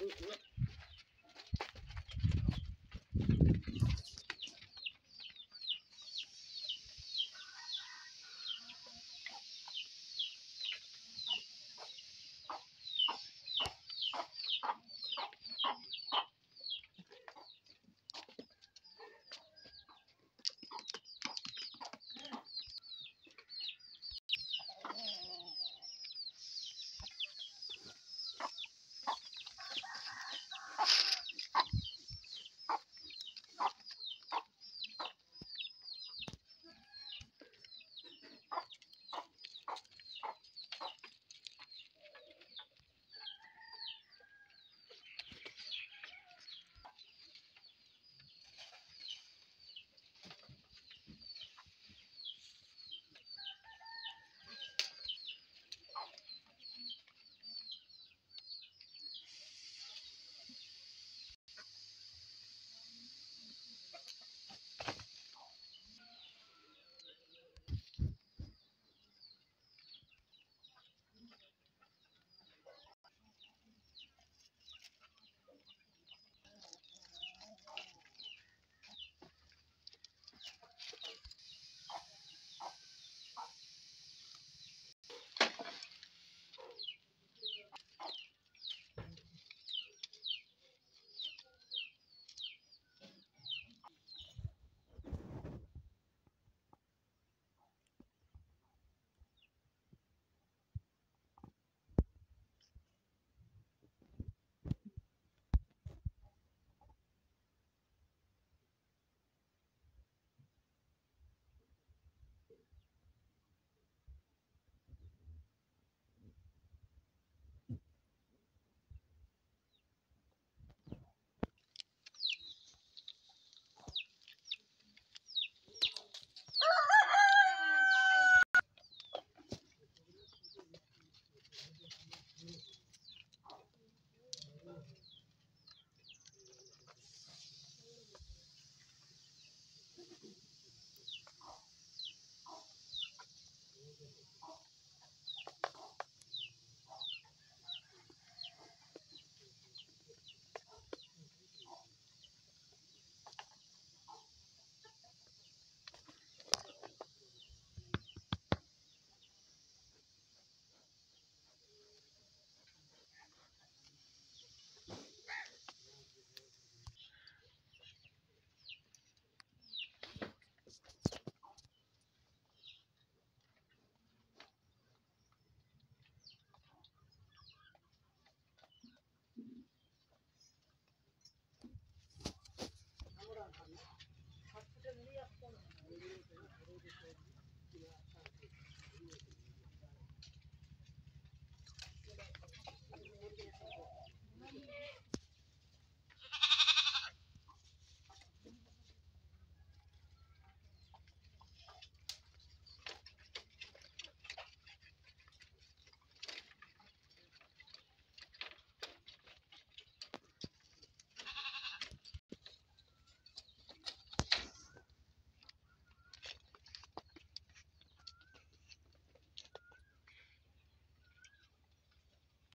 Ay, uy.